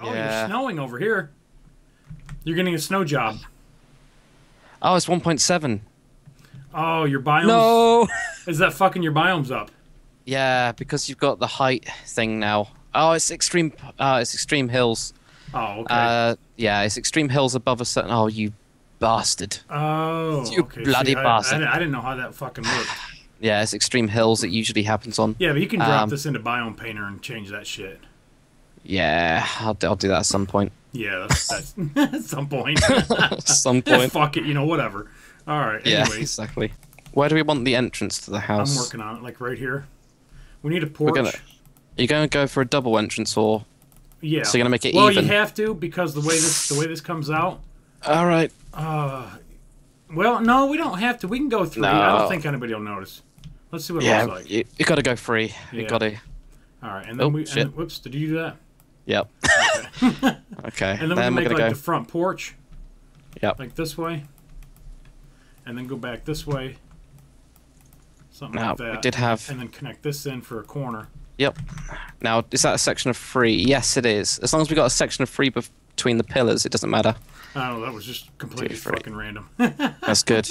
Oh, you're snowing over here. You're getting a snow job. Oh, it's 1.7. Oh, your biomes. No. Is that fucking your biomes up? yeah, because you've got the height thing now. Oh, it's extreme. Uh, it's extreme hills. Oh, okay. Uh, yeah, it's extreme hills above a certain. Oh, you bastard. oh, you okay. bloody See, I- I, bastard. didn't- I didn't know how that fucking worked. Yeah, it's extreme hills. It usually happens on. Yeah, but you can drop Um, this into Biome Painter and change that shit. Yeah, I'll, I'll do that at some point. Yeah, that's, that's at some point. At some Yeah, point. fuck it, you know, whatever. All right. Yeah, exactly. Where do we want the entrance to the house? I'm working on it, like right here. We need a porch. gonna- Are you going to go for a double entrance or? Yeah. So you're gonna make it well, even? you have to because the way this the way this comes out. All right. Uh, well, no, we don't have to. We can go three. I don't think anybody will notice. Let's see what it Yeah, looks like. you, you got to go free. You got to. All right, and then Oh, we. shit. And, whoops! Did you do that? Yep. okay. And then we can make like go. the front porch, Yep. like this way, and then go back this way. Something Now like that. we did have. And then connect this in for a corner. Yep. Now is that a section of three? Yes, it is. As long as we got a section of free bef- between the pillars, it doesn't matter. Oh. That was just completely Two, fucking random. That's good.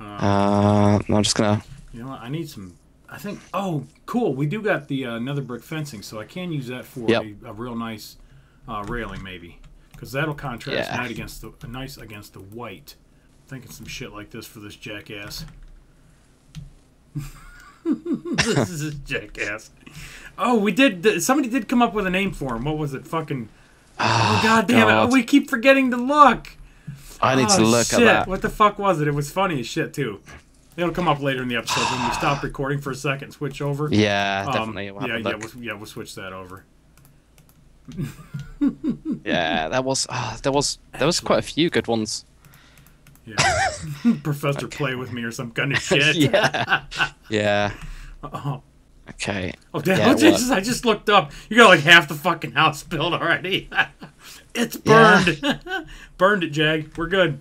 uh, no, I'm just gonna. You know what? I need some. I think. Oh, cool. We do got the uh, nether brick fencing, so I can use that for Yep. a, a real nice uh, railing, maybe, because that'll contrast Yeah. nice against the uh, nice against the white. Thinking some shit like this for this jackass. this is a jackass. Oh, we did. Somebody did come up with a name for him. What was it? Fucking. Oh, god damn it! Oh, we keep forgetting to look. I need Oh, to look shit. at that. What the fuck was it? It was funny as shit too. It'll come up later in the episode when we stop recording for a second, switch over. Yeah, Um, definitely. We'll yeah, yeah, we'll, yeah, we'll switch that over. Yeah, that was. ah, there was. There was quite a few good ones. Yeah. Professor play with me or some kind of shit. yeah. Yeah. Oh, Okay. oh damn! Yeah, oh, Jesus! I just looked up. You got like half the fucking house built already. it's burned. burned it, Jag. We're good.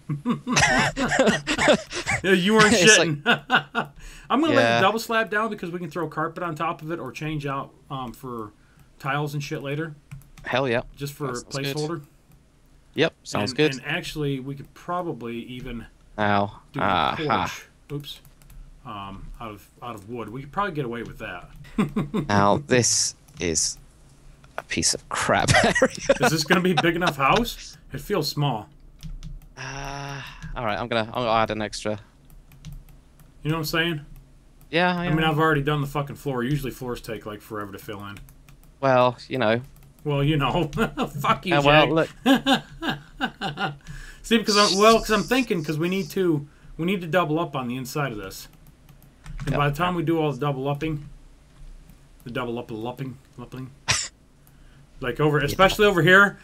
You weren't shitting. I'm gonna lay Yeah. the double slab down because we can throw carpet on top of it or change out um, for tiles and shit later, Hell yeah. just for placeholder. Yep. Sounds and, good. And actually, we could probably even Now. do the Aha. porch. Oops. Um, out of out of wood, we could probably get away with that. Now this is a piece of crap. Is this gonna be a big enough house? It feels small. Uh, all right, I'm gonna I'll add an extra. You know what I'm saying? Yeah, I mean, I've already done the fucking floor. Usually floors take like forever to fill in. well, you know. Well, you know, fuck you, Uh, well, look. See, because I'm well, because I'm thinking because we need to we need to double up on the inside of this. And Yep. by the time we do all the double upping, the double up upping, upping, like over, especially over here,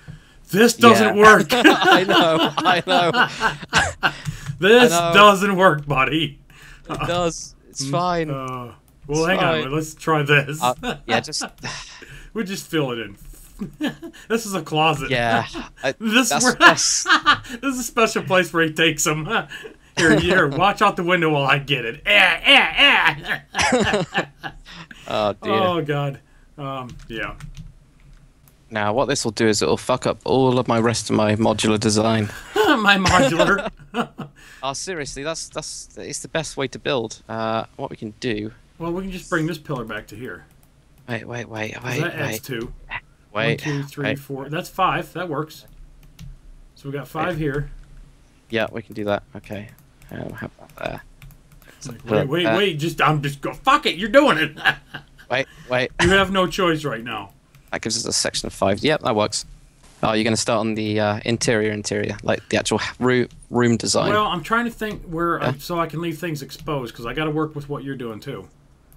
this doesn't Yeah. work. I know, I know. this I know. doesn't work, buddy. It does. It's fine. Uh, well, It's hang on. Let's try this. Uh, yeah, just we just fill it in. this is a closet. yeah. I, This that's, where- that's This is a special place where he takes them. Here, here, watch out the window while I get it. Eh, eh, eh. oh dear. Oh god. Um, yeah. Now what this will do is it'll fuck up all of my rest of my modular design. My modular. Oh seriously, that's that's it's the best way to build. Uh, what we can do. well, we can just bring this pillar back to here. Wait, wait, wait, wait, that adds wait, two. Wait. One, two, three, wait. four. That's five. That works. So we got five here. Yeah, we can do that. Okay. Um, how about there? So Wait, wait, that- wait. Just I'm just go. Fuck it. You're doing it. Wait, wait. you have no choice right now. That gives us a section of five. Yep, that works. Oh, you're going to start on the uh, interior, interior, like the actual room room design. Well, I'm trying to think where Yeah. so I can leave things exposed because I got to work with what you're doing too.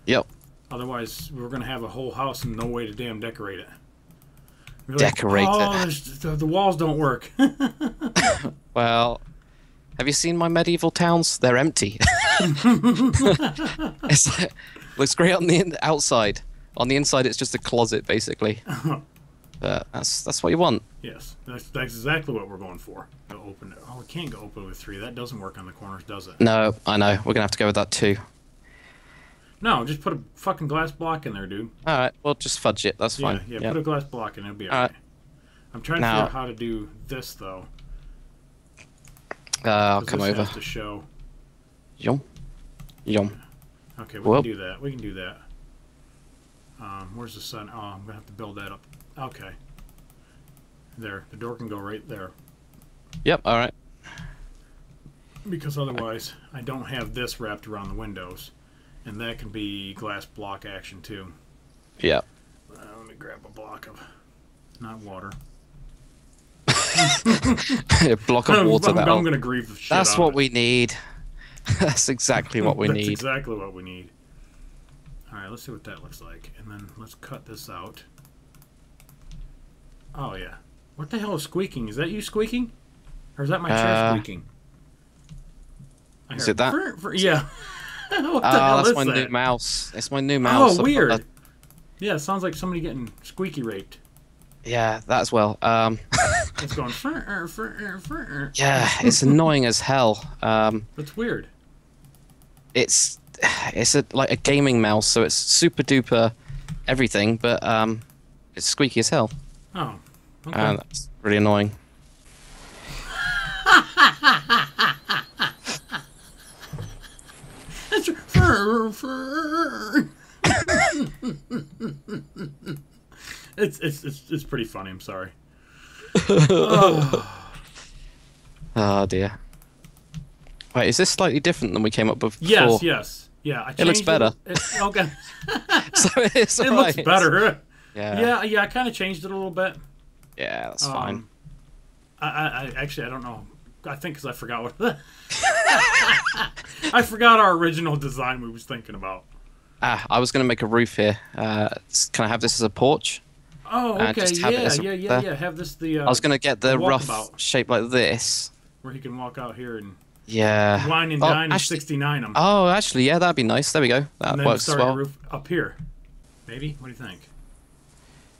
yep. Otherwise, we're gonna have a whole house and no way to damn decorate it. We're like, Decorate oh, it." there's- The, the walls don't work. Well, have you seen my medieval towns? They're empty. it's like, looks great on the in- outside. On the inside, it's just a closet, basically. but that's that's what you want. Yes, that's that's exactly what we're going for. Go open oh, it. Oh, we can't go open with three. That doesn't work on the corners, does it? No, I know. We're gonna have to go with that too. No, just put a fucking glass block in there, dude. All right, we'll just fudge it. That's Yeah, fine. yeah, Yeah. put a glass block in. It'll be All alright. right. I'm trying to Now- figure out how to do this though. Uh, I'll come this over. has to show. Yum. Yum. Okay, we Whoop. can do that. We can do that. Um, where's the sun? Oh, I'm gonna have to build that up. Okay. There, the door can go right there Yep. All right. because otherwise I don't have this wrapped around the windows, and that can be glass block action too. Yeah. Uh, let me grab a block of, not water. A block of I'm, water. I'm, that'll- I'm gonna grieve the shit That's what it. we need. That's exactly what we That's need. exactly what we need. All right, let's see what that looks like, and then let's cut this out. Oh yeah, what the hell is squeaking? Is that you squeaking, or is that my chair Uh, squeaking? I is heard it that? Yeah. what the Ah, hell that's my that? new mouse. It's my new mouse. Oh, weird. Yeah, it sounds like somebody getting squeaky raped. Yeah, that as well. Um, It's going. "Frr, frr, frr." yeah, it's annoying as hell. Um, That's weird. it's it's a like a gaming mouse, so it's super duper everything, but um, it's squeaky as hell, Oh, okay. and that's really annoying. It's frr, frr. it's, it's it's it's pretty funny. I'm sorry. Oh, Oh dear. Wait, is this slightly different than we came up with before? yes, yes, yeah. I It looks better. It, okay, so it's it looks better. Yeah. Yeah, yeah. I kind of changed it a little bit. Yeah, that's fine. Um, I, I, I actually I don't know. I think because I forgot what. I forgot our original design we was thinking about. Ah, I was going to make a roof here. Uh, can I have this as a porch? Oh, Uh, okay. it yeah, a- yeah, yeah, yeah. Have this the uh, I was going to get the rough shape like this. where he can walk out here and Yeah. wine and Oh, dine and 69 them. Oh, actually, yeah, that'd be nice. There we go. That and then works start well. roof up here. Maybe. What do you think?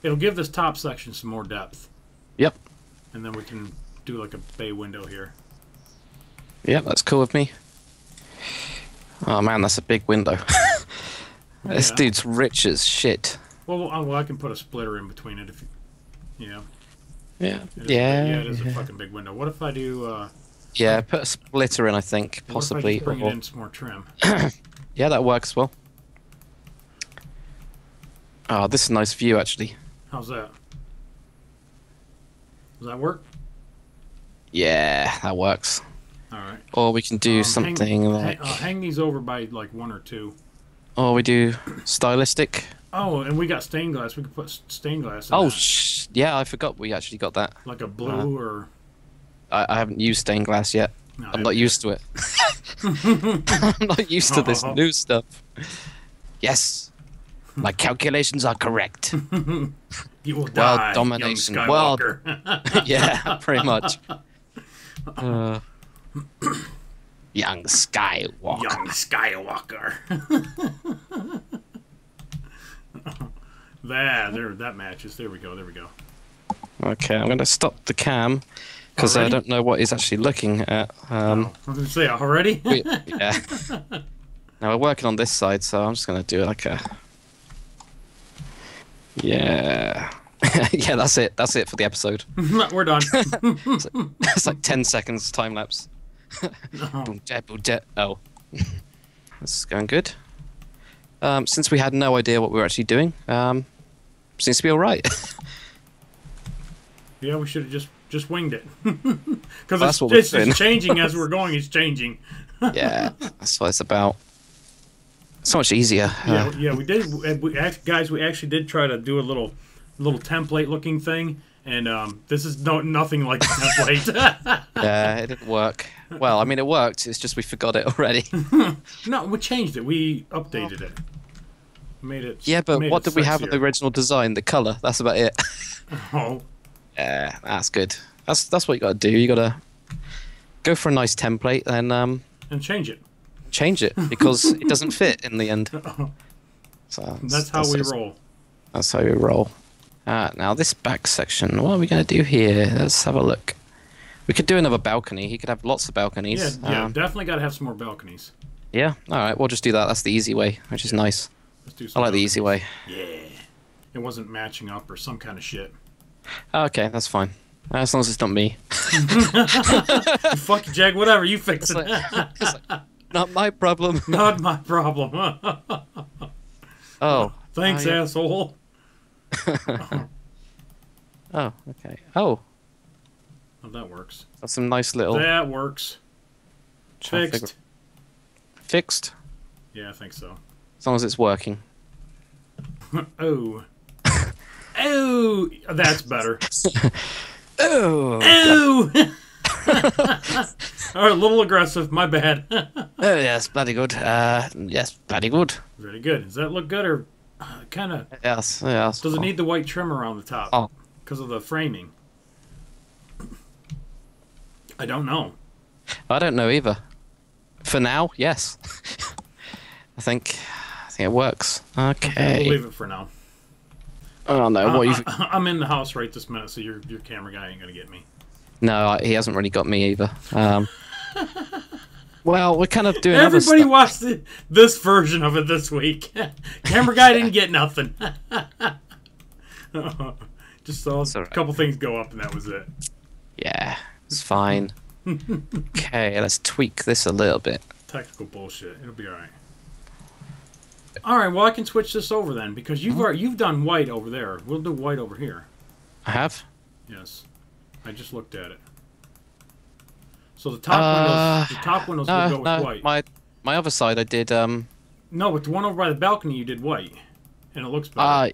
It'll give this top section some more depth, Yep. and then we can do like a bay window here. Yep, that's cool with me. Oh man, that's a big window. this Yeah. dude's rich as shit. Well, I, well, I can put a splitter in between it if you. You know. Yeah. It a Yeah. big- yeah, it is a yeah. fucking big window. What if I do? Uh, Yeah, put a splitter in, I think, what if I possibly. bring or- it in some more trim. Yeah, that works well. Oh, this is a nice view, actually. How's that? Does that work? Yeah, that works. All right. Or we can do Um, something hang, like. hang, uh, hang these over by like one or two. Or we do stylistic. Oh, and we got stained glass. We could put stained glass. In Oh, sh- yeah, I forgot we actually got that. like a blue or. I, I haven't used stained glass yet. No, I'm not used to it. I'm not used to this Oh. new stuff. Yes, my calculations are correct. You will World die, domination. Young World- Skywalker. yeah, pretty much. Uh, young Skywalker. Young Skywalker. there, there, that matches. There we go. There we go. Okay, I'm going to stop the cam because I don't know what he's actually looking at. Um, I was gonna say already. we- yeah. now we're working on this side, so I'm just going to do like a. Yeah. yeah, that's it. That's it for the episode. We're done. it's like 10 seconds time lapse. No. Boom, jet, boom, jet. Oh. this is going good. Um, since we had no idea what we were actually doing, um, seems to be alright. Yeah, we should have just just winged it. Because it's, what it's, it's changing as we're going. It's changing. yeah, that's what it's about. So much easier. Yeah, Uh, yeah, we did. We, we guys, we actually did try to do a little little template looking thing, and um, this is no nothing like a template. yeah, it didn't work. Well, I mean, it worked. It's just we forgot it already. no, we changed it. We updated it. Made it. yeah, but what did we have in the original design? The color. That's about it. Oh, yeah, that's good. That's that's what you got to do. You got to go for a nice template and um, and change it. change it because it doesn't fit in the end. So That's how we that's- roll. That's how we roll. Uh, now this back section, what are we going to do here? Let's have a look. We could do another balcony. He could have lots of balconies. yeah, Um, definitely got to have some more balconies. yeah. All right, we'll just do that. That's the easy way, which is nice. Let's do I like the easy way. Yeah. It wasn't matching up or some kind of shit. Okay, that's fine. As long as it's not me. Fuck you, Jag. Whatever. You fix It's it. like- it's like, not my problem. Not my problem. Oh. Thanks, yeah. asshole. Oh, okay. Oh, Oh, that works. that's some nice little That works. To figure- Fixed. fixed. Yeah, I think so. As long as it's working. Oh. oh, that's better. Oh. Oh. All right, a little aggressive. My bad. Oh yes, bloody good. Uh, yes, bloody good. Very good. Does that look good, or uh, kind of? Yes, yes. Does it need the white trim around the top? Oh. Because of the framing. I don't know. I don't know either. For now, yes. I think, I think it works. Okay. We'll leave it for now. Oh no, Uh, what you? I'm in the house right this minute, so your your camera guy ain't gonna get me. No, he hasn't really got me either. Um. well, we're kind of doing Everybody watched this version of it this week. camera guy didn't get nothing. Just saw It's a couple things go up, and that was it. Yeah, it's fine. okay, let's tweak this a little bit. Technical bullshit. It'll be all right. All right. Well, I can switch this over then because you've mm-hmm. already, you've done white over there. We'll do white over here. I have. Yes, I just looked at it. So the top Uh, windows, the top windows No, go with no, white. my my other side I did. Um, No, but the one over by the balcony you did white, and it looks better. uh,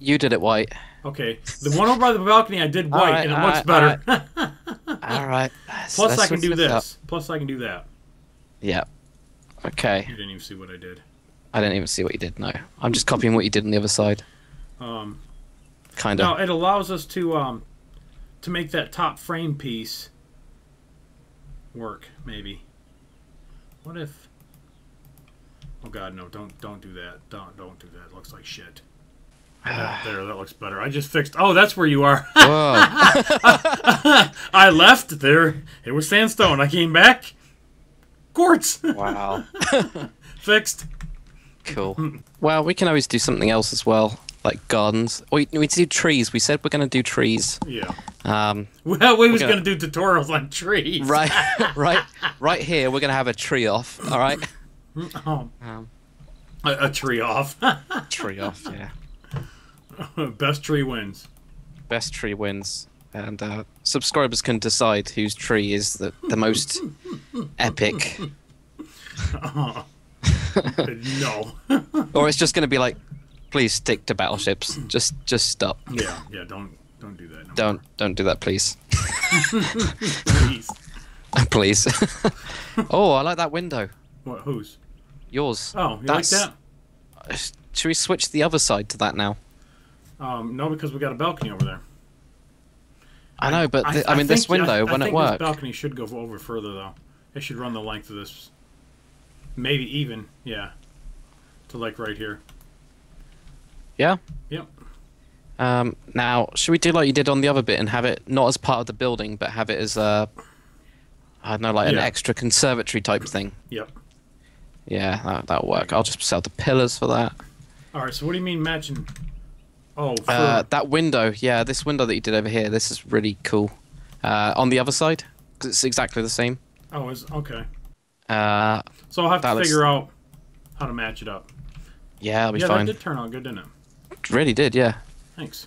you did it white. okay, the one over by the balcony I did white, Alright, and it looks alright, better. All right. let's- Plus, let's I can do up. this. Plus, I can do that. Yeah. Okay. You didn't even see what I did. I didn't even see what you did. No, I'm just copying what you did on the other side. Um, Kind no, of. it allows us to um, to make that top frame piece work. Maybe. What if? Oh God, no! Don't don't do that. Don't don't do that. It looks like shit. That- there, that looks better. I just fixed. Oh, that's where you are. Whoa. I left there. It was sandstone. I came back. Quartz. wow. Fixed. Cool. Well, we can always do something else as well, like gardens. We we do trees. We said we're going to do trees. Yeah. Um, Well, we was gonna- gonna do tutorials on trees. right, right, right here. We're going to have a tree off. All right. Oh, Um, a, a tree off. tree off. Yeah. Best tree wins. Best tree wins, and uh, subscribers can decide whose tree is the the most epic, no. or it's just going to be like, please stick to battleships. Just just stop. Yeah, yeah. Don't don't do that. No Don't don't do that, please. Please. please. oh, I like that window. What? Whose? Yours. Oh, you That's- like that? Should we switch the other side to that now? Um, no, because we got a balcony over there. I know, but th- I, mean, this window I, I when it think works. Balcony should go over further though. It should run the length of this. Maybe even, yeah. To like right here. Yeah. Yep. Um, now, should we do like you did on the other bit and have it not as part of the building, but have it as a, I don't know, like an extra conservatory type thing? Yep. Yeah, that, that'll work. I'll just sell the pillars for that. All right. So what do you mean matching? Oh, for, Uh, that window, yeah, this window that you did over here, this is really cool. Uh, on the other side, because it's exactly the same. oh, is okay. Uh, So I'll have to looks- figure out how to match it up. yeah, that'll be yeah, fine. that did turn out good, didn't it? Really did, yeah. Thanks.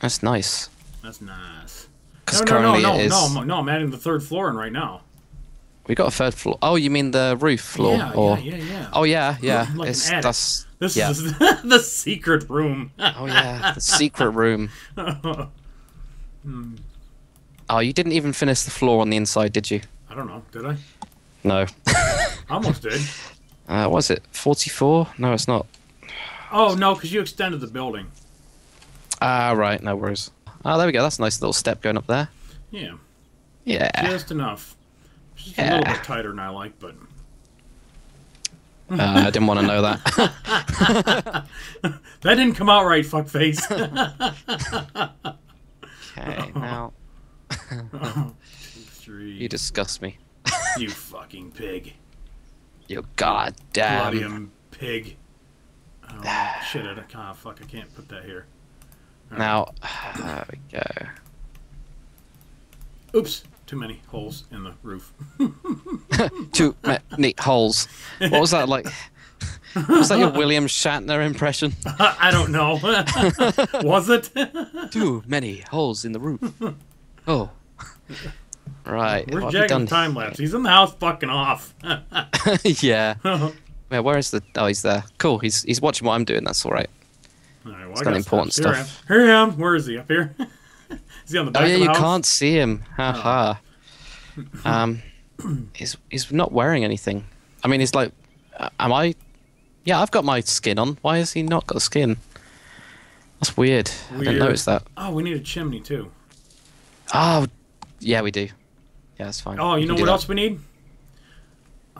That's nice. That's nice. No, no, no, no, is. no, I'm- no. I'm adding the third floor in right now. We got a third floor. Oh, you mean the roof floor? yeah, or... yeah, yeah, yeah. Oh yeah, yeah. Like an it's attic. that's. this yeah. is the secret room. Oh yeah, the secret room. Hmm, Oh, you didn't even finish the floor on the inside, did you? I don't know. Did I? No. I almost did. Uh, what is it? Forty-four? No, it's not. Oh no, because you extended the building. Ah, right. No worries. Oh, there we go. That's a nice little step going up there. Yeah, Yeah. just enough. Just a little Yeah. bit tighter than I like, but Uh, I didn't want to know that. That didn't come out right, fuckface. okay, now you disgust me. You fucking pig. You goddamn. Bloody pig. Shit, I can't, fuck, I can't put that here. Now, there we go. Oops, too many holes in the roof. Too many holes. What was that like? Was that your William Shatner impression? I don't know. Was it? Too many holes in the roof. Oh. Right. Where's what we Jack done in time lapse? He's in the house fucking off. yeah. Yeah, where is the? Oh, he's there. Cool. He's he's watching what I'm doing. That's all right. All right, well, It's got important am. stuff. Here I am. Where is he? Up here? is he on the back Oh yeah, of the you house? can't see him. Ha Haha. um, he's he's not wearing anything. I mean, he's like, uh, am I? Yeah, I've got my skin on. Why has he not got skin? That's weird. I didn't notice that. Oh, we need a chimney too. Oh, yeah, we do. Yeah, that's fine. Oh, We you know can do what else we need?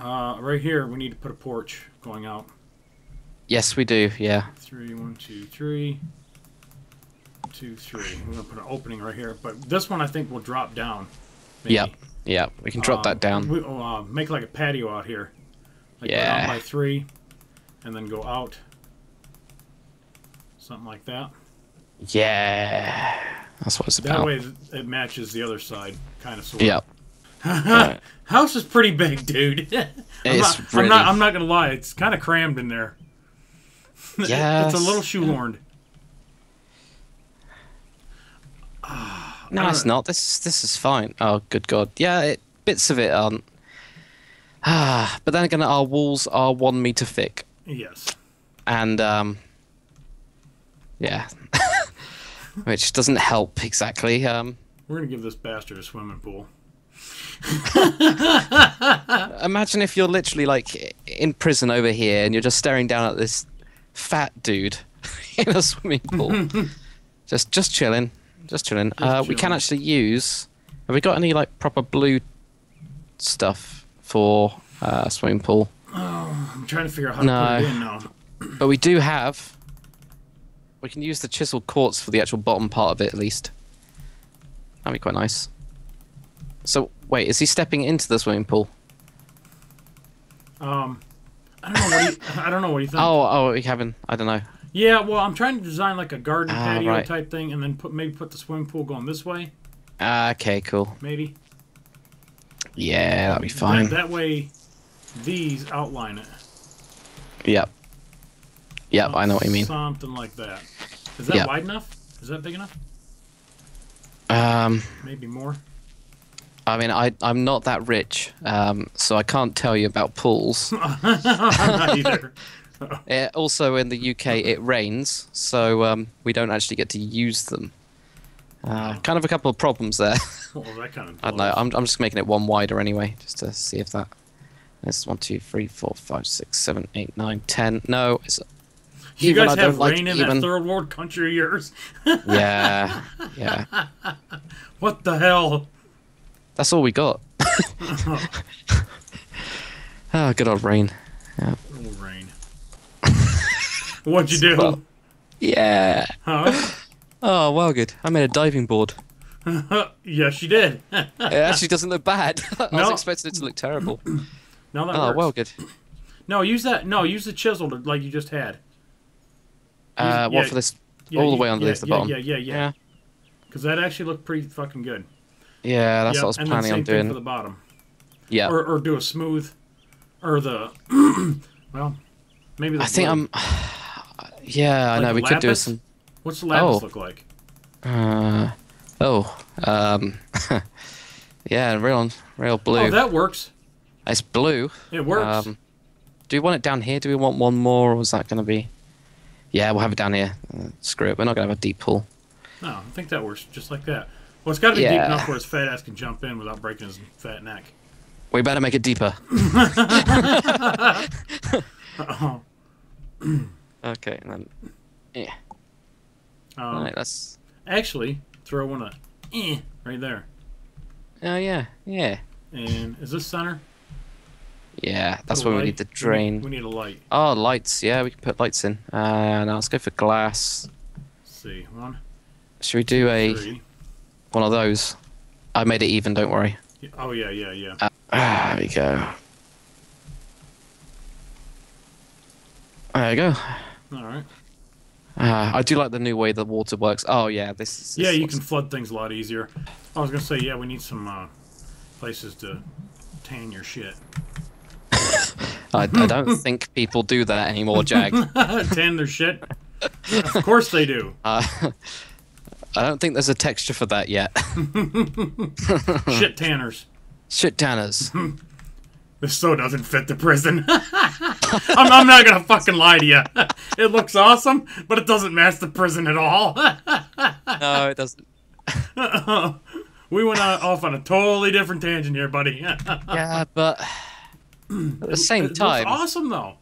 Uh, right here, we need to put a porch going out. Yes, we do. Yeah. Three, one, two, three. Two, three. We're gonna put an opening right here, but this one I think will drop down. maybe. Yep. Yeah, we can drop Um, that down. We, oh, uh, make like a patio out here. Like Yeah. down by three, and then go out. Something like that. Yeah. That's what it's That about. way it matches the other side, kind of sort. of. Yep. Right. House is pretty big, dude. I'm, It's not, I'm not. I'm not gonna lie. It's kind of crammed in there. Yes. it's a little shoehorned. No, it's not. This this is fine. Oh, good God. Yeah, it, bits of it aren't. Ah, but then again, our walls are one meter thick, Yes. and um, yeah, which doesn't help exactly. Um, We're gonna give this bastard a swimming pool. imagine if you're literally like in prison over here, and you're just staring down at this fat dude in a swimming pool, just just chilling, just chilling. uh, we can actually use. Have we got any like proper blue stuff for uh, swimming pool? Oh, I'm trying to figure out how No. to put it in now. But we do have. We can use the chiseled quartz for the actual bottom part of it, at least. That'd be quite nice. So wait, is he stepping into the swimming pool? Um, I don't know. What you, I don't know what you think. Oh, oh, haven't. I don't know. Yeah, well, I'm trying to design like a garden Ah, patio right. type thing, and then put maybe put the swimming pool going this way, Ah, okay, cool. maybe. Yeah, that'd be That, fine. that way, these outline it. Yep. Yep, I know what you mean. Something like that. Is that Yeah. wide enough? Is that big enough? Um, Maybe more. I mean, I I'm not that rich, um, so I can't tell you about pools. Either. Eh, also, in the UK, it rains, so um, we don't actually get to use them. Uh, kind of a couple of problems there. Well, that kind of. I don't know. I'm, I'm just making it one wider anyway, just to see if that. It's one, two, three, four, five, six, seven, eight, nine, ten. No, it's you guys have don't like rain in even. that third world country of yours. yeah, yeah. What the hell? That's all we got. oh, good old rain. Oh, rain. What'd you do? Well- Yeah. Huh? Oh, well, good. I made a diving board. yes, you did. It actually doesn't look bad. I was expecting it to look terrible. no, that Oh, works. well, good. No, use that. No, use the chisel to, like you just had. Uh, yeah. what for this? Yeah, all the way under yeah, this, the yeah, bottom. Yeah, yeah, yeah. Yeah, Because that actually looked pretty fucking good. Yeah. That's Yep, what I was and planning on doing. for the bottom. yeah. Or, or do a smooth, or the, well, maybe the I think blue. I'm. Yeah, I Like know. We could do some. What's the lapis oh. look like? Uh, oh, um, yeah, real, real blue. Oh, that works. it's blue. It works. Um, do we want it down here? Do we want one more, or is that going to be? Yeah, we'll have it down here. Uh, screw it. We're not going to have a deep pool. no, I think that works just like that. Well, it's got to be deep enough where his fat ass can jump in without breaking his fat neck. We better make it deeper. Oh, Okay, and then yeah. um, All right, let's. Actually, throw one a eh right there. Oh yeah, yeah, And is this center? Yeah, that's Put a where we need the drain. We need, we need a light. Oh, lights. Yeah, we can put lights in. Uh, now let's go for glass. Let's see. One, Should we do a three. One of those? I made it even. Don't worry. Oh yeah, yeah, yeah. Ah, there we go. There you go. All right. Uh, I do like the new way the water works. Oh yeah, this. is Yeah, you can flood things a lot easier. I was gonna say, yeah, we need some uh, places to tan your shit. I, I don't think people do that anymore, Jag. tan their shit. of course they do. Uh, I don't think there's a texture for that yet. Shit tanners. Shit tanners. This so doesn't fit the prison. I'm, I'm not gonna fucking lie to you. It looks awesome, but it doesn't match the prison at all. no, it doesn't. we went off on a totally different tangent here, buddy. Yeah, but at the same It looks time, awesome though.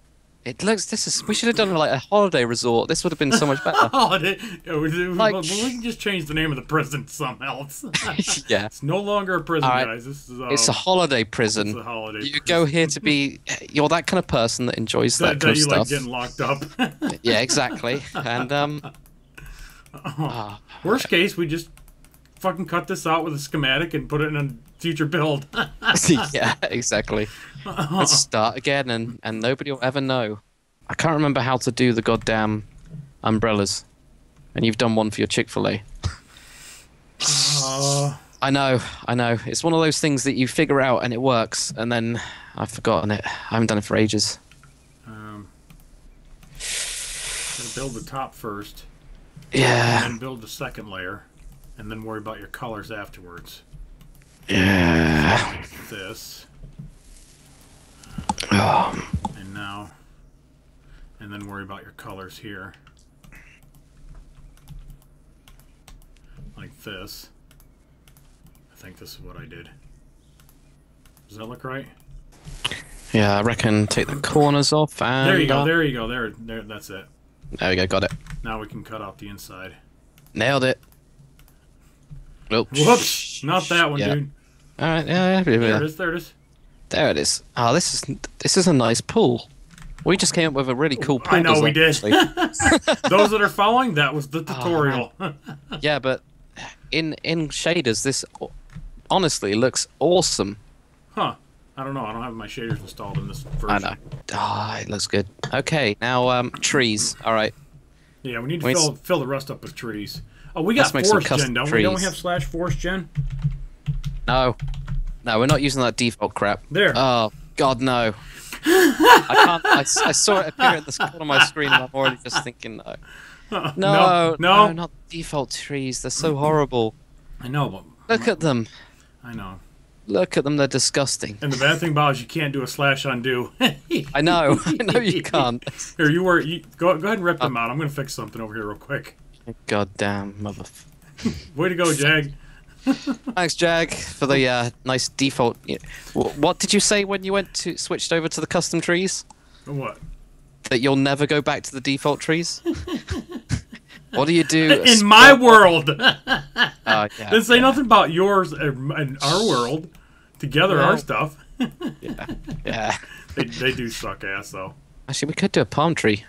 It looks. This is. We should have done like a holiday resort. This would have been so much better. Holiday. yeah, we, we- Like- we can just change the name of the prison to something else. yeah, it's no longer a prison, right. guys. This is um, it's a holiday it's prison. a holiday. You prison. go here to be. You're that kind of person that enjoys that, that, kind that of you like getting locked up. Yeah, exactly. And um, ah, Worst case, we just fucking cut this out with a schematic and put it in a future build. yeah, exactly. Let's start again, and and nobody will ever know. I can't remember how to do the goddamn umbrellas, and you've done one for your Chick Fil A. uh, I know, I know. It's one of those things that you figure out and it works, and then I've forgotten it. I haven't done it for ages. um, gotta build the top first, Yeah, and then build the second layer, and then worry about your colors afterwards. Yeah. This, Oh, and now, and then worry about your colors here. Like this. I think this is what I did. Does that look right? yeah. I reckon take the corners off and There you go. uh, There you go. There. There. That's it. there we go. Got it. Now we can cut off the inside. Nailed it. Nope. Whoops! Not that one, Yeah. dude. All right. Yeah, yeah, There it is. There it is. There it is. Oh, this is this is a nice pool. We just came up with a really cool pool. I know we did. Those that are following, that was Oh, the tutorial. yeah, but in in shaders, this honestly looks awesome. huh. I don't know. I don't have my shaders installed in this version. I know. Ah, it looks good. Okay, now um, trees. All right. Yeah, we need to We fill, fill the rest up with trees. Oh, we got forest gen, don't we? Don't we have slash forest gen? No, no, we're not using that default crap. There. Oh God, no. I can't. I, I saw it appear at the corner of my screen, and I'm already just thinking, no, no, no, no, not default trees. They're so horrible. I know, but Look at them. I know. Look at them. They're disgusting. And the bad thing about it is you can't do a slash undo. I know. I know you can't. Here, you were. You, go, go ahead and rip them out. I'm gonna fix something over here real quick. God damn mother. Way to go, Jag. Thanks, Jag, for the uh, nice default. What did you say when you went to switched over to the custom trees? What? That you'll never go back to the default trees? what do you do? In my world. Uh, yeah, Didn't say yeah, nothing about yours and our world. Together, our stuff. Yeah, yeah. They, they do suck ass though. Actually, we could do a palm tree.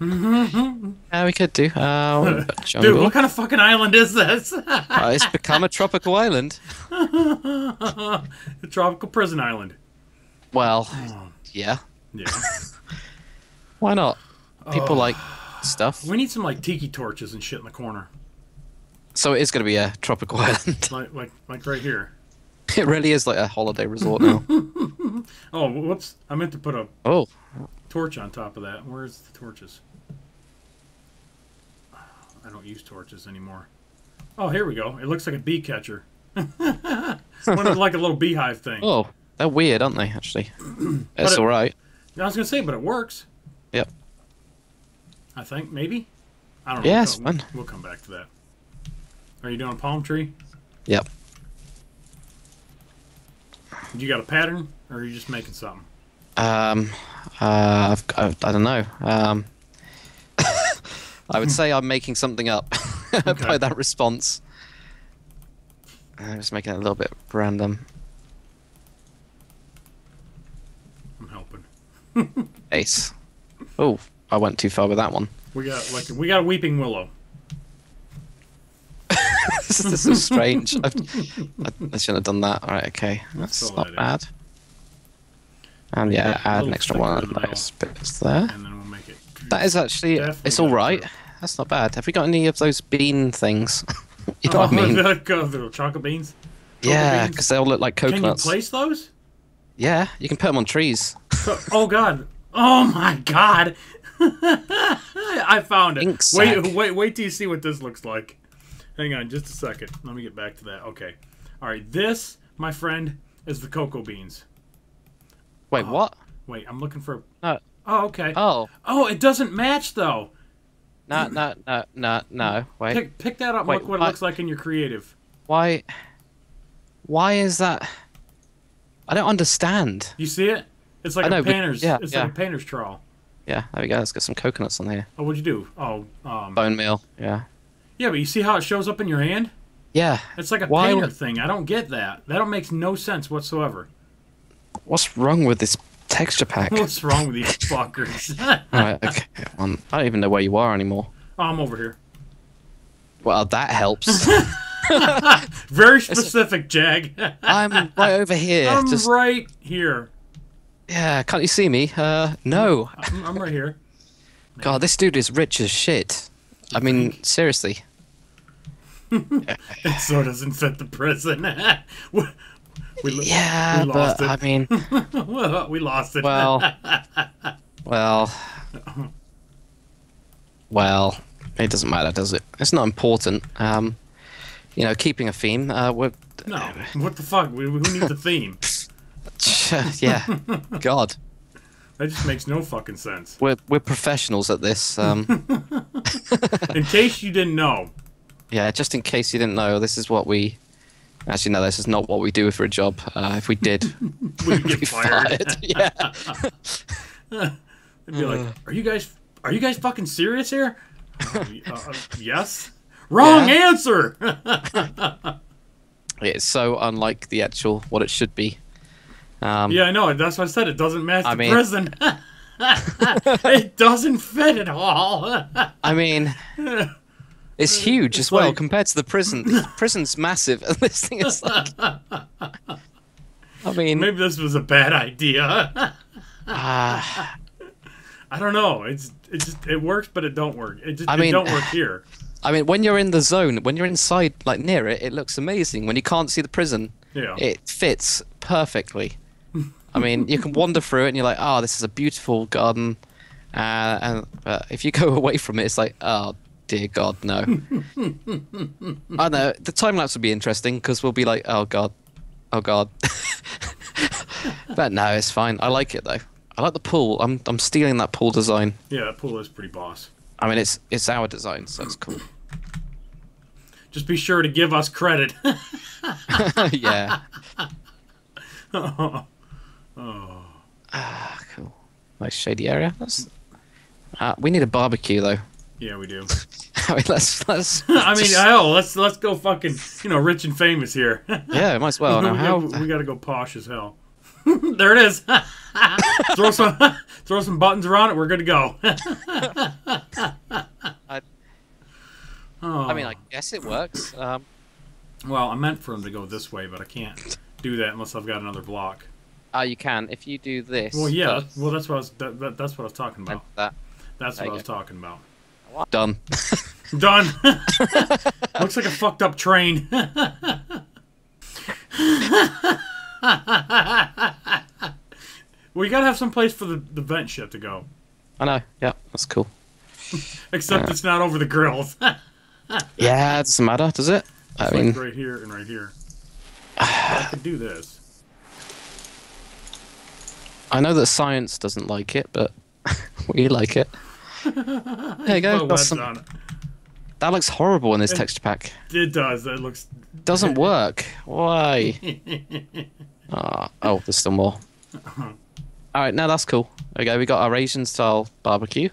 yeah, we could do. Uh, Dude, what kind of fucking island is this? Uh, it's become a tropical island. the tropical prison island. Well, yeah. Yeah. Why not? People Oh. like stuff. we need some like tiki torches and shit in the corner. So it is going to be a tropical island. Like like like right here. it really is like a holiday resort now. Oh, whoops. I meant to put a Oh, torch on top of that. Where's the torches? I don't use torches anymore. Oh, here we go. It looks like a bee catcher. One of like a little beehive thing. oh, they're weird, aren't they? Actually, that's it- all right. I was gonna say, but it works. Yep. I think maybe. I don't know. Yeah, we'll, it's come, fun. we'll come back to that. Are you doing a palm tree? Yep. You got a pattern, or are you just making something? Um, uh, I've, I've, I don't know. Um, I would say I'm making something up Okay. by that response. I'm just making it a little bit random. I'm helping. Ace. Oh, I went too far with that one. We got like we got a weeping willow. this, is- this is strange. I've, I, I shouldn't have done that. All right, okay, that's all not bad. And yeah, Yeah, add an extra one than of bits there. And then we'll make it. That is actually, Definitely it's all right. through. That's not bad. Have we got any of those bean things? you know oh, what I Oh, mean? the, the chocolate beans. chocolate Yeah, because they all look like coconuts. Can you place those? Yeah, you can put them on trees. Oh God! Oh my God! I found it. Ink Wait, sac. wait, wait till you see what this looks like. Hang on, just a second. Let me get back to that. Okay. All right. This, my friend, is the cocoa beans. Wait, Oh. what? Wait, I'm looking for. No. Oh, okay. Oh, Oh, it doesn't match though. no, no, no, no, no. Wait, Pick, pick that up. Wait, look what it looks like in your creative. why? Why is that? I don't understand. You see it? It's like I know, a painter's. yeah, it's yeah. like a painter's trowel. Yeah, there we go. Let's get some coconuts on here. Oh, what'd you do? Oh, um. Bone meal. Yeah. Yeah, but you see how it shows up in your hand? Yeah. It's like a Why painter would- thing. I don't get that. That makes no sense whatsoever. What's wrong with this texture pack? What's wrong with these fuckers? Alright, okay. Um, I don't even know where you are anymore. Oh, I'm over here. Well, that helps. Very specific, Jag. I'm right over here. I'm Just right here. yeah, can't you see me? Uh, no. I'm, I'm right here. God, this dude is rich as shit. I mean, seriously. It so doesn't fit the prison. We, Yeah, we lost but I mean, we lost it. well, well, well. It doesn't matter, does it? It's not important. Um, you know, keeping a theme. Uh, we're no. What the fuck? We, who needs a theme? yeah. God, That just makes no fucking sense. we're we're professionals at this. Um, In case you didn't know, yeah, just in case you didn't know, this is what we. Actually, no, this is not what we do for a job. Uh, if we did, we we'd get be fired. fired. yeah. They'd be like, "Are you guys? Are you guys fucking serious here?" Uh, uh, yes. Wrong Yeah. answer. It's so unlike the actual what it should be. Um, yeah, I know. That's what I said. It doesn't match I the mean- prison. it doesn't fit at all. I mean, it's huge It's as well like- compared to the prison. The prison's massive, and this thing is like. I mean, Maybe this was a bad idea. ah, I don't know. It's it just it works, but it don't work. It just I it mean- don't work here. I mean, when you're in the zone, when you're inside, like near it, it looks amazing. When you can't see the prison, Yeah. it fits perfectly. I mean, you can wander through it, and you're like, "Oh, this is a beautiful garden," uh, and uh, if you go away from it, it's like, "Oh, dear God, no." I know the time lapse will be interesting because we'll be like, "Oh God, oh God," but no, it's fine. I like it though. I like the pool. I'm I'm stealing that pool design. Yeah, that pool is pretty boss. I mean, it's it's our design, so it's cool. Just be sure to give us credit. yeah. oh, Ah, cool. Nice shady area. That's. Uh, we need a barbecue though. Yeah, we do. I mean, let's let's. I mean, just- hell, let's let's go fucking you know rich and famous here. yeah, might as well. Now, we, how? gotta, we gotta go posh as hell. there it is. throw some throw some buttons around it. We're good to go. I- oh. I mean, I guess it works. Um, well, I meant for him to go this way, but I can't do that unless I've got another block. ah, you can if you do this. Well, yeah. first, Well, that's what I was. That, that, that's what I was talking about. that That's what I was talking about. Done. Done. Looks like a fucked up train. we gotta have some place for the, the vent shit to go. I know. Yeah, that's cool. Except it's not over the grills. Yeah, it doesn't matter, does it? I It's mean, like right here and right here. I could do this. I know that science doesn't like it, but we like it. There you go. Oh, some- on that looks horrible in this It- texture pack. It does. That looks. Doesn't work. Why? Ah, oh, there's still more. All right, now that's cool. Okay, we got our Asian style barbecue.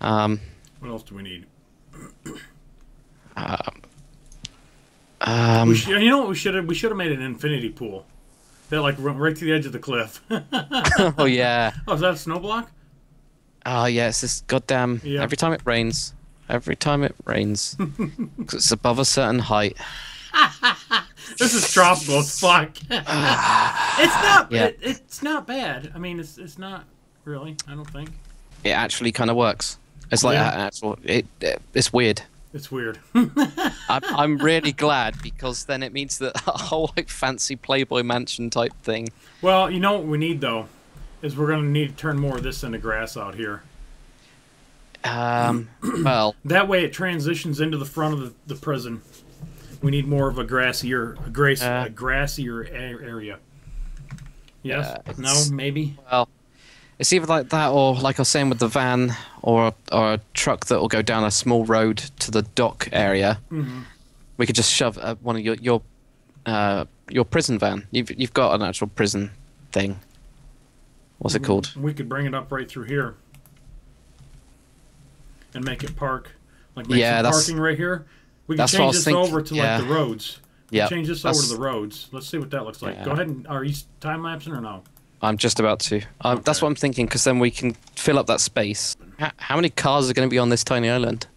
Um, what else do we need? um, We should, you know what we should have? We should have made an infinity pool. that like right to the edge of the cliff. oh yeah. oh, is that a snow block? Oh yeah, it's this goddamn. Yeah. Every time it rains, every time it rains, 'cause it's above a certain height. This is tropical as fuck. it's not. Yeah. It, it's not bad. I mean, it's it's not really. I don't think It actually kind of works. It's like Yeah. actual. It, it it's weird. it's weird. I'm, I'm really glad because then it means that a whole like fancy Playboy Mansion type thing. well, you know what we need though, is we're gonna need to turn more of this into grass out here. Um, well, That way, it transitions into the front of the, the prison. We need more of a grassier, a, grass, Uh, a grassier a- area. Yes? Yeah, no? Maybe? well, it's either like that or like I was saying with the van or or a truck that will go down a small road to the dock area. Mhm. We could just shove uh, one of your your uh, your prison van. You've you've got an actual prison thing. What's it called? We could bring it up right through here and make it park. Like make Yeah, some parking right here. We can that's what I change this thinking, over to yeah. like the roads. Yeah, Change this over to the roads. Let's see what that looks like. Yeah. Go ahead and are you time lapsing or no? I'm just about to. Um, That's what I'm thinking because then we can fill up that space. How, how many cars are going to be on this tiny island?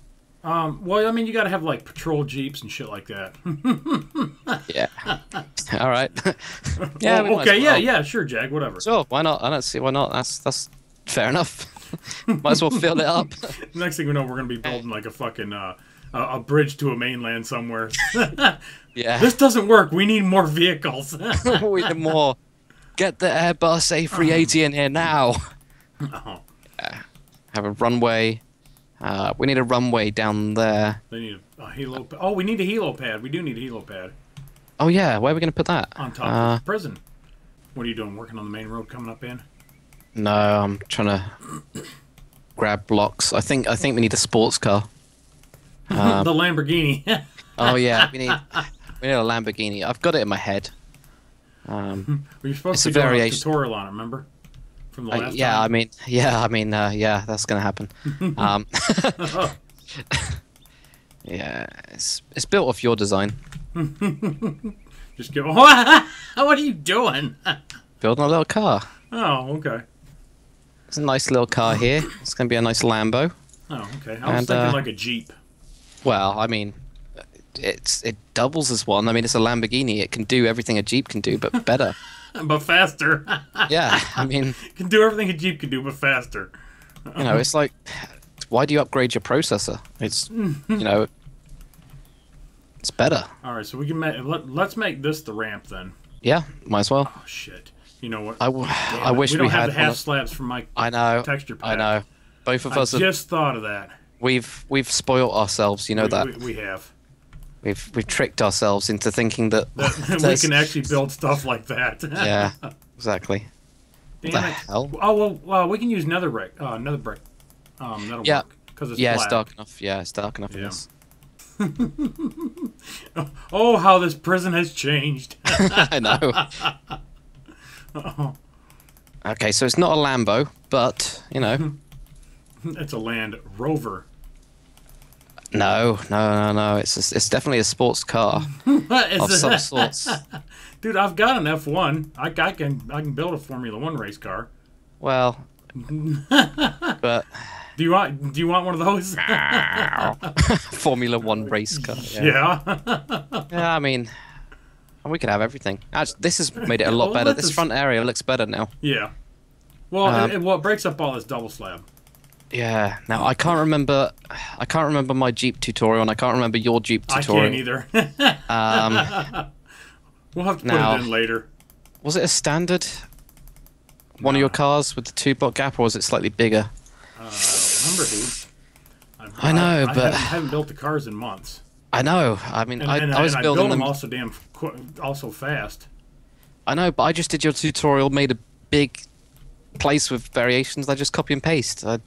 Um, well, I mean, you got to have like patrol jeeps and shit like that. Yeah. All right. yeah. we might as okay. Yeah. well. Yeah. Sure, Jag. Whatever. So Why not? I don't see why not. That's that's fair enough. might as well fill it up. Next thing we know, we're gonna be building like a fucking uh, a, bridge to a mainland somewhere. Yeah. this doesn't work. We need more vehicles. we need more. Get the Airbus A380 in here now. oh, Have a runway. Uh, we need a runway down there. they need a, a helo. Oh, we need a helo pad. We do need a helo pad Oh yeah, where are we going to put that? on top Uh, of the prison. What are you doing? Working on the main road coming up in? No, I'm trying to grab blocks. I think I think we need a sports car. Um, the Lamborghini. oh yeah, we need we need a Lamborghini. I've got it in my head. Um, Were you supposed It's to doing a variation. tutorial on it? Remember? From the I- last yeah, I mean, yeah, I mean, uh, yeah, that's gonna happen. Um, yeah, it's it's built off your design. Just go. what are you doing? Building a little car. oh, okay. It's a nice little car here. It's gonna be a nice Lambo. Oh, okay. I was And, thinking uh, like a Jeep. Well, I mean, it's it doubles as one. I mean, it's a Lamborghini. It can do everything a Jeep can do, but better. But faster. yeah, I mean, can do everything a Jeep can do, but faster. you know, it's like, why do you upgrade your processor? It's, you know, it's better. All right, so we can make. Let, let's make this the ramp then. Yeah, might as well. Oh shit! You know what? I, w- Damn I it, wish we we, don't have had the half slabs from my I know. texture pack. I know. Both of I us have, just thought of that. we've we've spoiled ourselves. You know we, that we, we have. we've we've tricked ourselves into thinking that. That we can actually build stuff like that. yeah, exactly. Damn the it. hell? Oh well, well, we can use nether brick. Uh, nether brick. Um, that'll Yeah. work because it's yeah, black. it's dark enough. Yeah, it's dark enough. Yeah. Oh, how this prison has changed. I know. oh, Okay, so it's not a Lambo, but you know, it's a Land Rover. no, no, no, no. It's a, it's definitely a sports car of some sorts. Dude, I've got an F1. I, I can I can build a Formula One race car. Well, but Do you want Do you want one of those? Formula One race car. Yeah. yeah. Yeah, I mean, we could have everything. Actually, this has made it a lot Well, better. let's This just- front area looks better now. yeah. Well, Um, it, it, well, it breaks up all this double slab. Yeah. Now I can't remember. I can't remember my Jeep tutorial, and I can't remember your Jeep tutorial. I tutorial. can't either. Um, we'll have to put Now- it in later. was it a standard? One of your cars with the two block gap, or was it slightly bigger? Uh, I dude. I've- I know, I, but- haven't, haven't built the cars in months. I know. I mean, And, I, and, I was and building I build them. them also damn qu- also fast. I know, but I just did your tutorial, made a big place with variations. I just copy and paste. I,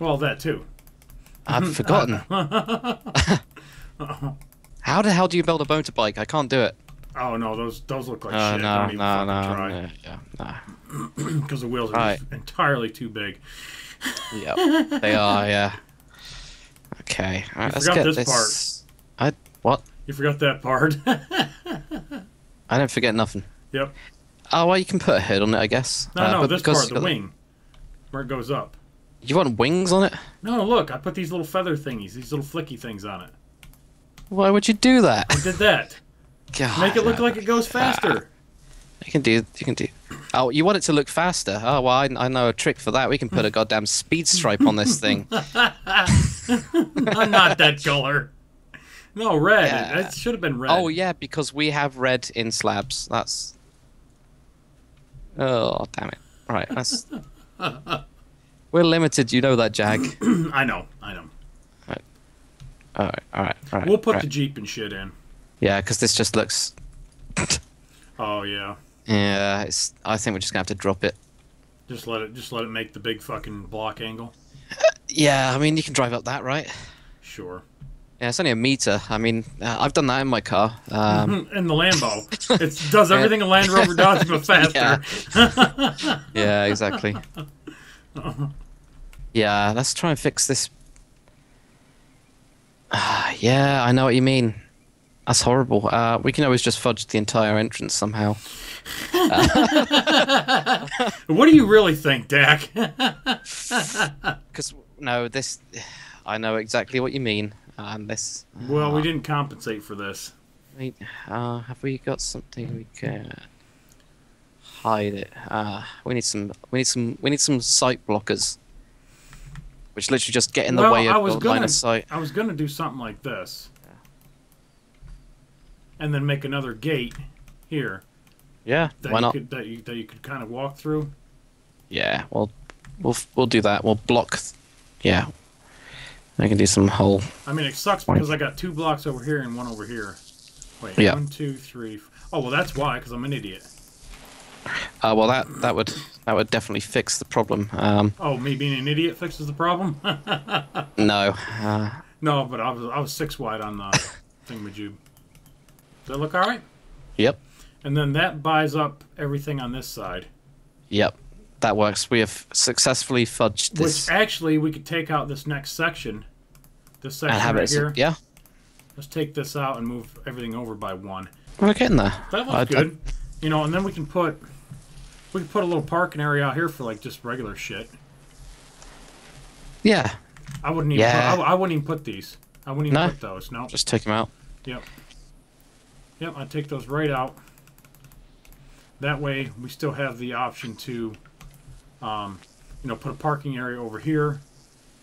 Well, that too. I've forgotten. How the hell do you build a motorbike? I can't do it. Oh no, those those look like Oh shit. no, Don't even no, no, try. no, yeah, no. Because the wheels are Right. entirely too big. Yep, they are. Yeah. Okay. All right, let's forgot get this this. I what? You forgot that part. I don't forget nothing. yep. Oh, well, you can put a hood on it, I guess. No, Uh, no, this part, the wing, where it goes up. You want wings on it? No, look, I put these little feather thingies, these little flicky things on it. Why would you do that? I did that. God, Make it look like it goes faster. You can do. You can do. Oh, you want it to look faster? Oh, well, I, I know a trick for that. We can put a goddamn speed stripe on this thing. I'm not that color. No, red. Yeah. It, should have been red. Oh yeah, because we have red in slabs. That's. Oh damn it! Right, that's. We're limited, you know that, Jag. I know, I know. All right, all right, all right. We'll put right. the Jeep and shit in. Yeah, because this just looks. Oh yeah. Yeah, it's. I think we're just gonna have to drop it. Just let it just let it make the big fucking block angle. Yeah, I mean you can drive up that, right? Sure. Yeah, it's only a meter. I mean, uh, I've done that in my car. Um, and the Lambo. It does everything a Land Rover does, but faster. yeah, exactly. Yeah, let's try and fix this. Ah, yeah, I know what you mean. That's horrible. Uh, we can always just fudge the entire entrance somehow. What do you really think, Dak? Because no, this, I know exactly what you mean. And this, well, we didn't compensate for this. wait, uh, have we got something we can hide it? Uh, we need some, we need some, we need some sight blockers, which literally just get in the well, way I of was the line gonna of sight. I was gonna do something like this. And then make another gate here Yeah, that why you not? could that you that you could kind of walk through. Yeah, well, we'll we'll do that. We'll block. Yeah, I can do some whole. I mean, it sucks because I got two blocks over here and one over here. Wait, Yeah. one, two, three. Oh well, that's why, because I'm an idiot. Uh, well, that that would that would definitely fix the problem. Um, Oh, me being an idiot fixes the problem? no, uh, no, but I was I was six wide on the thingamajig. Does that look all right? yep, And then that buys up everything on this side. yep, that works. We have successfully fudged this Which actually we could take out this next section. This section and have right it. here. Yeah, Let's take this out and move everything over by one. we're getting there. That looks I- I- good. you know, and then we can put we can put a little parking area out here for like just regular shit. yeah, I wouldn't even Yeah. put, I, I wouldn't even put these. I wouldn't even No. put those. No. just take them out. Yep. Yep, I take those right out. That way we still have the option to um, you know, put a parking area over here.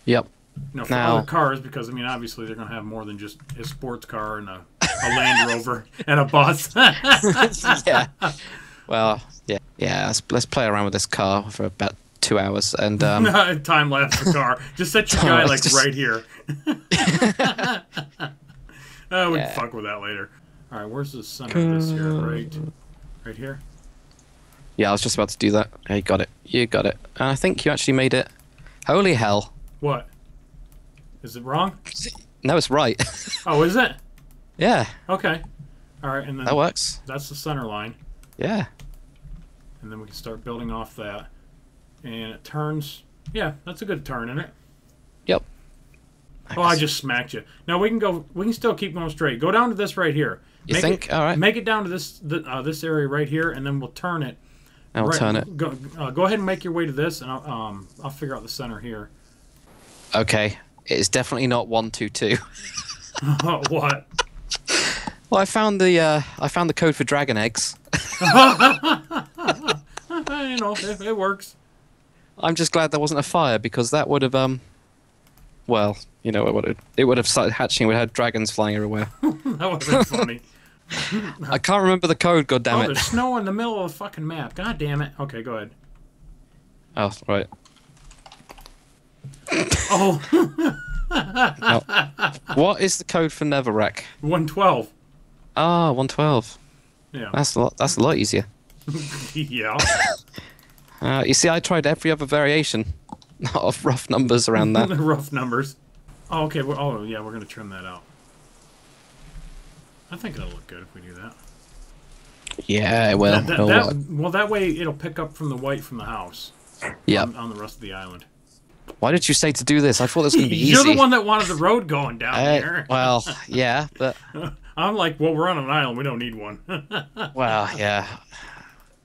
Yep. You know, for Now- other cars because I mean obviously they're gonna have more than just a sports car and a, a Land Rover and a bus. yeah. Well, yeah, yeah. Let's let's play around with this car for about two hours, and um, Time lapse the car. Just set your guy like Just- right here. uh, we Yeah. can fuck with that later. All right, where's the center of this here? Uh, right, right here. yeah, I was just about to do that. Yeah, got it. You got it. And I think you actually made it. Holy hell! What? Is it wrong? No, it's right. Oh, is it? yeah, Okay. All right, and then that works. that's the center line, Yeah. and then we can start building off that. And it turns. Yeah, that's a good turn, isn't it? Yep. Oh, I just smacked you. Now we can go. We can still keep going straight. Go down to this right here. You Make think? It, All right. Make it down to this th- uh, this area right here, and then we'll turn it. I'll right, turn it. Go, uh, go ahead and make your way to this, and I'll, um, I'll figure out the center here. Okay. It is definitely not one two two. what? Well, I found the uh, I found the code for dragon eggs. You know, it, it works. I'm just glad there wasn't a fire because that would have um. Well, you know, it would have it would have started hatching. We had dragons flying everywhere. That would have been funny. I can't remember the code. God damn oh, it! there's snow in the middle of the fucking map. God damn it. Okay, go ahead. Oh, right. Oh, What is the code for Netherrack? 112. Ah, 112. Yeah. That's a lot. That's a lot easier. yeah. Uh, you see, I tried every other variation of rough numbers around that. rough numbers. Oh, okay. We're, oh, yeah, we're going to trim that out. I think it'll look good if we do that. yeah, well, That- that- well, that- well, that way it'll pick up from the white from the house yeah. on, on the rest of the island. Why did you say to do this? I thought this was gonna be You're easy. the one that wanted the road going down Uh, here. well, yeah, but I'm like, well, we're on an island. We don't need one. well, yeah.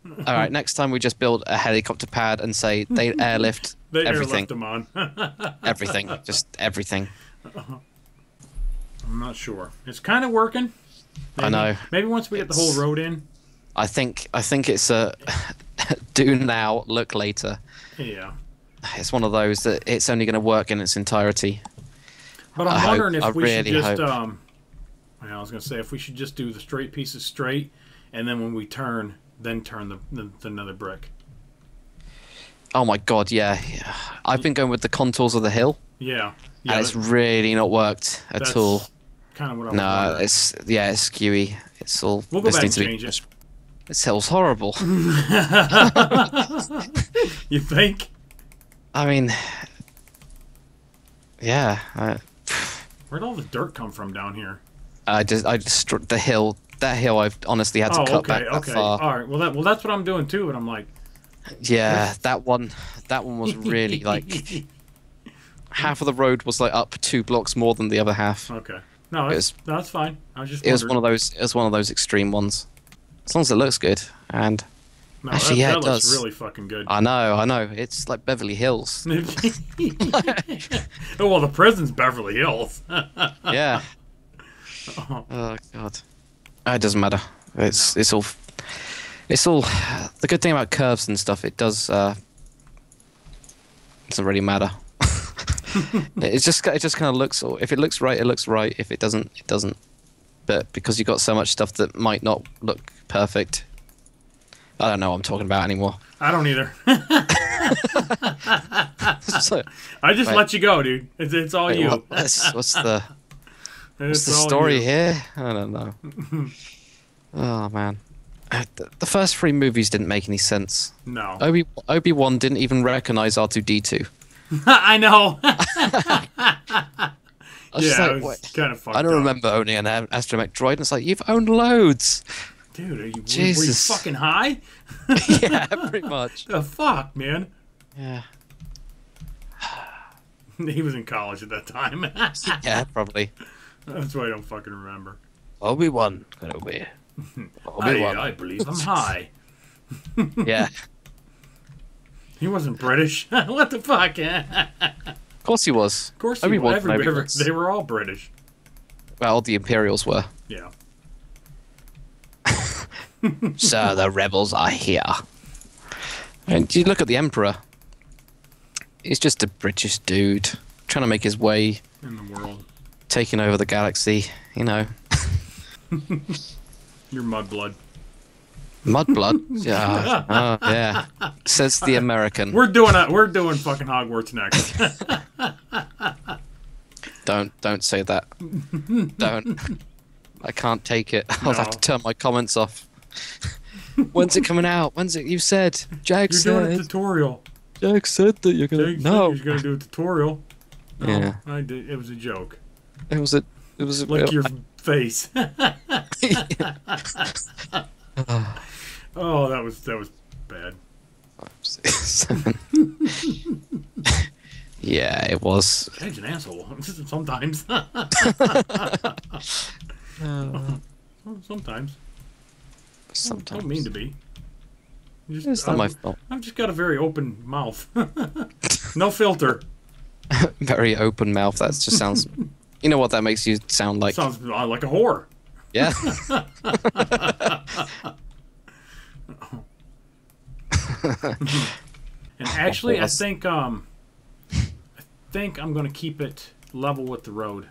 All right, next time we just build a helicopter pad and say they airlift They everything, airlift them on. everything, just everything. I'm not sure. It's kind of working. I know. Maybe once we get the whole road in. I think I think it's a do now, look later. Yeah. It's one of those that it's only going to work in its entirety. But I'm I hope- wondering if I we really should just hope. um I was gonna say if we should just do the straight pieces straight and then when we turn then turn the, the, the nether brick. Oh my god, yeah. I've been going with the contours of the hill, Yeah. Yeah. and it's really not worked at that's all. Kind of what I No, wondering. it's yeah, it's skewy. It's all. We'll go back and to be- change it. This hill's horrible. You think? I mean, yeah. I, Where'd all the dirt come from down here? I just, I just the hill. That hill, I've honestly had to oh, cut okay, back that okay. far. All right. Well, that well, that's what I'm doing too. And I'm like, Yeah, that one, that one was really like half of the road was like up two blocks more than the other half. okay. No, It that's, no, that's fine. I was just. It was one of those. It was one of those extreme ones. As long as it looks good, and No, actually, that, yeah, that it looks does. really fucking good. I know, I know, it's like Beverly Hills. oh well, the prison's Beverly Hills. yeah. Oh, oh god. Uh, It doesn't matter. It's it's all. It's all. The good thing about curves and stuff, it does. uh Doesn't really matter. it just it just kind of looks. If it looks right, it looks right. If it doesn't, it doesn't. But because you've got so much stuff that might not look perfect, I don't know what I'm talking about anymore. I don't either. so, I just Right. let you go, dude. It's, it's all wait, you. what- what's, what's the what's It's the story you. here? I don't know. oh man, Uh, the, first three movies didn't make any sense. No, Obi Obi Wan didn't even recognize R two D two. I know. I was yeah, like, was kind of I don't up. remember owning an astromech droid. And it's like you've owned loads. Dude, are you, were- were you Jesus. fucking high? yeah, pretty much. The fuck, man. Yeah, He was in college at that time. yeah, probably. That's why I don't fucking remember. Obi Wan, Obi. Obi I, Wan. I believe I'm high. Yeah, He wasn't British. what the fuck? of course he was. Of course, he, Obi-Wan every, Kenobi every- was. they were all British. Well, the Imperials were. Yeah. so the rebels are here. And you look at the Emperor. He's just a British dude trying to make his way, In the world. Taking over the galaxy. You know, You're mudblood. mudblood. yeah, uh, oh, yeah. Says the American. We're doing a, we're doing fucking Hogwarts next. Don't don't say that. don't. I can't take it. I'll have to turn my comments off. When's it coming out? When's it? You said. Jag You're doing a tutorial. Jag said that you're gonna. Jake said no. You're gonna do a tutorial. No, Yeah. I did. It was a joke. It was a. It was a. Like your face. oh, that was that was bad. yeah, it was. Ed's an asshole. Sometimes. Uh. Well, Sometimes. Sometimes. Don't mean to be. Just- It's not my I've- fault. I've just got a very open mouth. no filter. Very open mouth. That just sounds. You know what that makes you sound like? Sounds uh, like a whore. Yeah. And actually, I think um, I think I'm gonna keep it level with the road.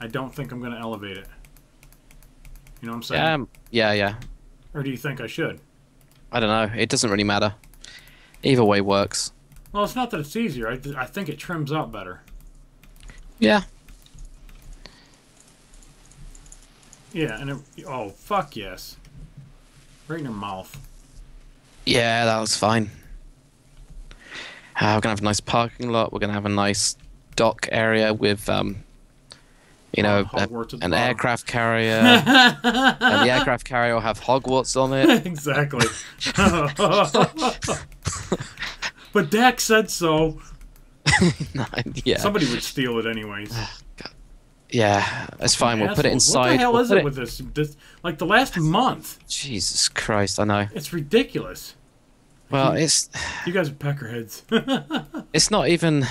I don't think I'm gonna elevate it. You know what I'm saying? yeah. um, Yeah. Yeah. Or do you think I should? I don't know. It doesn't really matter. Either way works. Well, it's not that it's easier. I, I think it trims out better. Yeah. Yeah, and it, oh fuck yes, right in your mouth. Yeah, that was fine. Uh, we're gonna have a nice parking lot. We're gonna have a nice dock area with, um, you know, a- Hogwarts at the an aircraft carrier, and the aircraft carrier will have Hogwarts on it. exactly. but Dak said so. yeah. Somebody would steal it anyways. Yeah, it's fine. We'll put it inside. What the hell we'll is put it with this? this? Like the last month, Jesus Christ, I know. it's ridiculous. Well, it's You guys are peckerheads. it's not even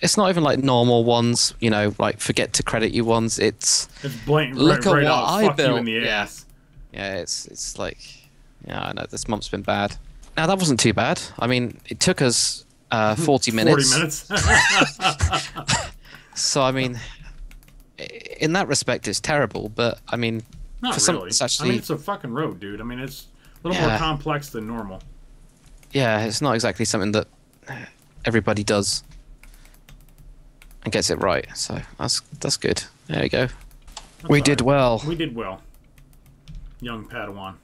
it's not even like normal ones, you know, like forget to credit you ones. It's it's blatant. Look right, at right what out. I Fuck you built. in the Yeah. ass. yeah, it's it's like yeah, I know this month's been bad. Now that wasn't too bad. I mean, it took us uh, 40 minutes. Forty minutes. So I mean, in that respect, it's terrible. But I mean, Not For some- really. it's I mean, it's a fucking road, dude. I mean, it's a little more complex than normal. yeah, it's not exactly something that everybody does and gets it right. So that's that's good. There we go. That's we did well. We did well. Young Padawan.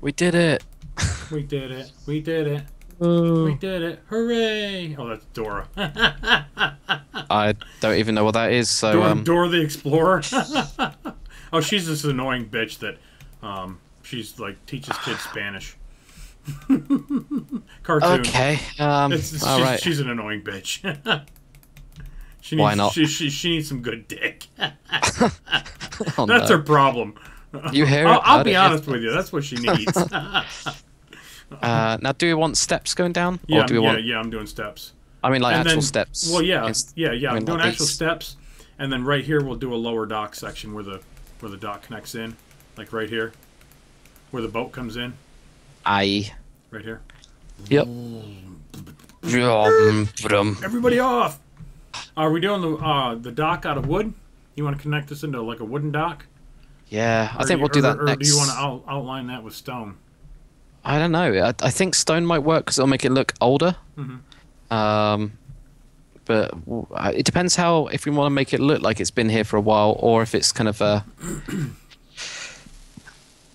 We did it. We did it. We did it. We Ooh. did it. Hooray! Oh, that's Dora. I don't even know what that is. So Dora, um, Dora the Explorer. oh, she's this annoying bitch that um, she's like teaches kids Spanish. Cartoon. okay. Um, It's, she's, all right. she's an annoying bitch. she needs, Why not? She, she, she needs some good dick. Oh, That's no. her problem. You hear I'll. I'll be honest with you. That's what she needs. Uh, now, do we want steps going down, yeah, or do we yeah, want? yeah. I'm doing steps. I mean, like And actual then- steps. Well, yeah, yeah, yeah. I I'm doing like actual these. steps, and then right here we'll do a lower dock section where the where the dock connects in, like right here, where the boat comes in, Aye. right here. Yep. Everybody off! Are we doing the uh, the dock out of wood? You want to connect this into like a wooden dock? Yeah, I think you- we'll do or- that Or next. do you want to out, outline that with stone? I don't know. I, I think stone might work because it'll make it look older. Mhm. Um, but w- I- it depends how if we want to make it look like it's been here for a while, or if it's kind of a.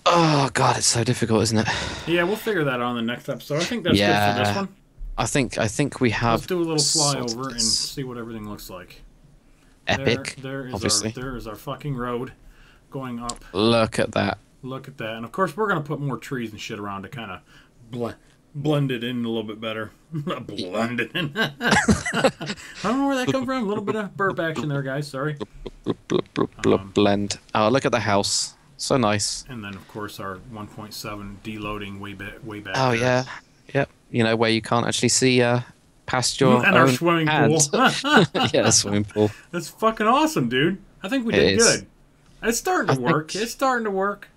oh God, it's so difficult, isn't it? Yeah, we'll figure that out on the next episode. I think that's good for this one. I think I think we have Let's do a little flyover and see what everything looks like. epic. There, there is obviously. our there is our fucking road going up. Look at that. Look at that. And of course, we're going to put more trees and shit around to kind of bl- blend it in a little bit better. blend it in. I don't know where that come from. A little bit of burp action there, guys. Sorry. Um, blend. Oh, look at the house. So nice. And then, of course, our 1.7 deloading way back. Way back Oh there. yeah, yep. You know where you can't actually see uh, past your And our swimming pool. yeah, the swimming pool. That's fucking awesome, dude. I think we It did is. good. It's starting to I think- work. It's starting to work.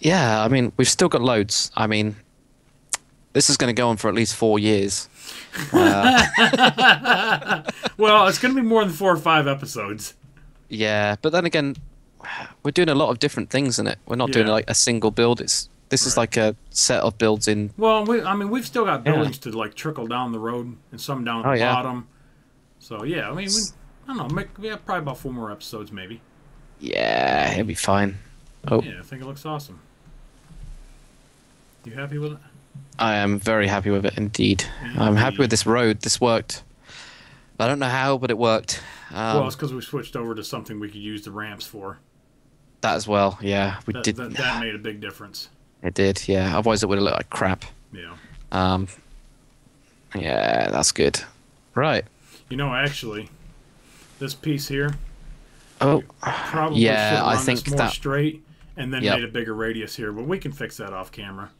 Yeah, I mean we've still got loads. I mean, this is going to go on for at least four years. Uh, Well, it's going to be more than four or five episodes. yeah, but then again, we're doing a lot of different things in it. We're not doing like a single build. It's this is like a set of builds in. Well, we, I mean, we've still got Yeah. buildings to like trickle down the road and some down at Oh, the yeah. bottom. So yeah, I mean, we, I don't know. Make, we have probably about four more episodes, maybe. Yeah, it'll be fine. Oh, Yeah, I think it looks awesome. You happy with it? I am very happy with it indeed. I'm happy with this road. This worked. I don't know how, but it worked. Um, well, it's because we switched over to something we could use the ramps for. that as well. Yeah, we That, did. that, that made a big difference. It did. Yeah. Otherwise, it would have looked like crap. Yeah. Um. Yeah, that's good. Right. You know, actually, this piece here Oh, probably Yeah, I think more that- straight and then Yep. made a bigger radius here, but we can fix that off camera.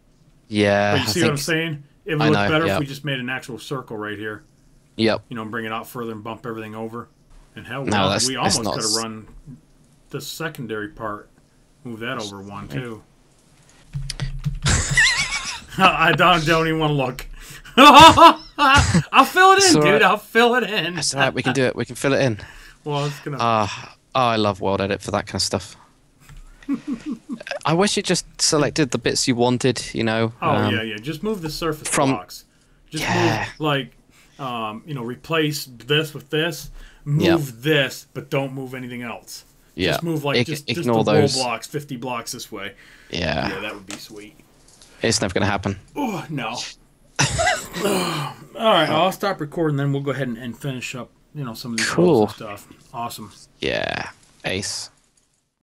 Yeah. But you I see think. what I'm saying? It would I look know, better yep. if we just made an actual circle right here. Yep. You know, bring it out further and bump everything over. And hell, No, we, we almost not could have run the secondary part, move that over one too. I don't, don't even want to look. I'll fill it in, It's dude. right. I'll fill it in. It's all right. We can do it. We can fill it in. Well, it's gonna. Ah, oh, I love World Edit for that kind of stuff. I wish it just selected the bits you wanted. You know. oh um, yeah, yeah. Just move the surface from- blocks. Just Yeah. move like, um, you know, replace this with this. Move this, but don't move anything else. Yeah. Just move like Ig- just, just ignore the roll those. blocks, fifty blocks this way. Yeah. Yeah, that would be sweet. It's never gonna happen. Oh no. All right, I'll stop recording. Then we'll go ahead and, and finish up. You know some of these Cool. stuff. Awesome. Yeah. Ace.